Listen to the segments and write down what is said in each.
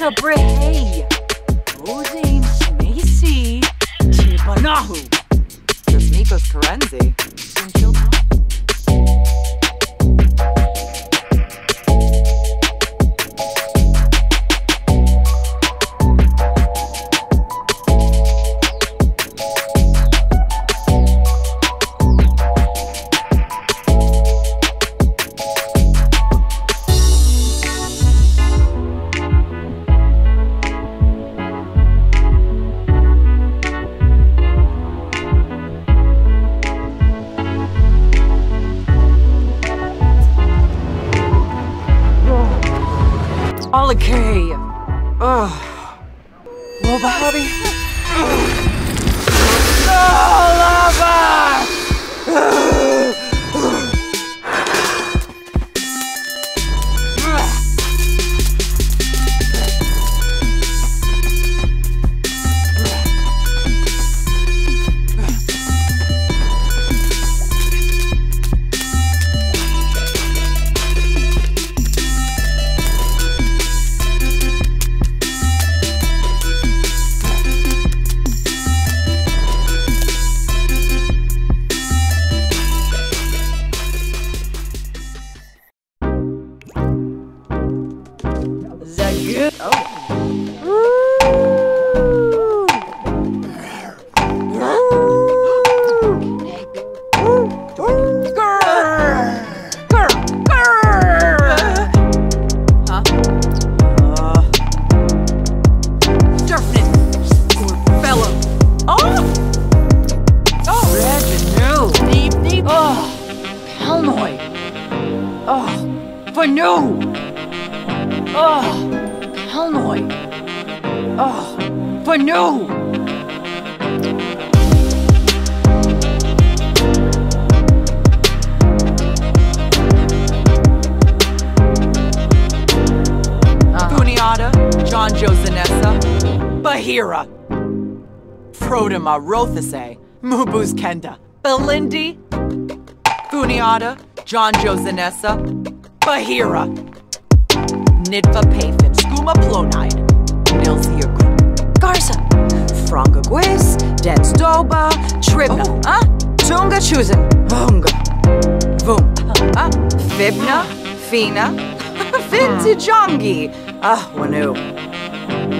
Shabrehey, Odin Macy, Chibanahu, Nikos Karenzi, Okay. Ugh. Well, Bobby. No, Oh, Pelnoy. Oh, Vanu. Uh-huh. Buniata, John Josanessa, Bahira, Frodema Rothase, Mubuz Kenda, Belindi, Buniata, John Josanessa, Bahira, Nidva Pathan, Skuma Plonide, Nilsia Garza, Franga Gwis, Dens Doba, Tribna, huh? Tunga Chusen, Hunga, Vum, huh? Fibna, Fina, Vintijongi, ah, Wanu,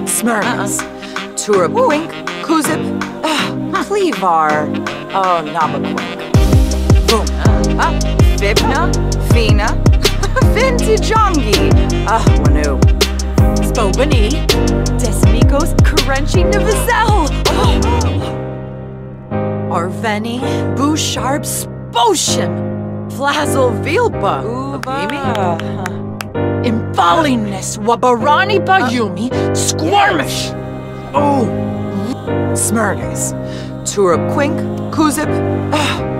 Smyrnas, Turaquink, Kuzip, ah, Cleavar, oh, Nabaquink, Vum, huh? Fibna, Fina, Vintijongi, ah, Wanu. Bobani, Desmikos, Karenchi, Nivazel, Arveni, Bouchard, Sposhim, Flazel, Vilpa, Infalinis, Wabarani, Bayumi, Squirmish, Oh, Smyrnis, Turaquink, Kuzip,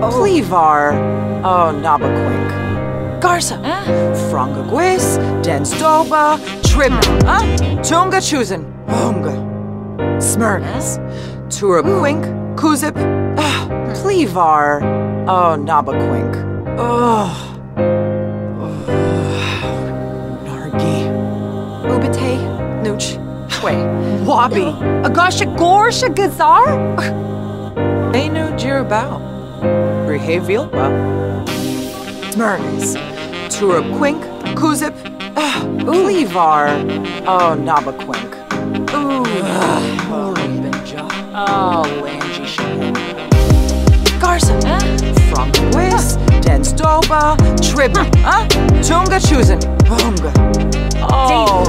Cleavar, Oh, Nabaquink, Garza, Frangaguis, Densdoba, Tribna, Tunga Chuzen, Hunga, Smyrnis, Turaquink, Kuzip, ah, Plevar, Oh, Nabaquink, oh. oh, Nargi, Ubite, Nooch, Wait, Wabi, Agasha Gorsha Gazar? They knew Jirabao. Rehe Vilpa. Turaquink, Kuzip, uh, Ulivar, Oh, Nabaquink. Ooh, Benja. Oh, Langy Shimon. Garza, Frankwis, Densdoba, huh? Tunga Chuzen, Bunga. Oh.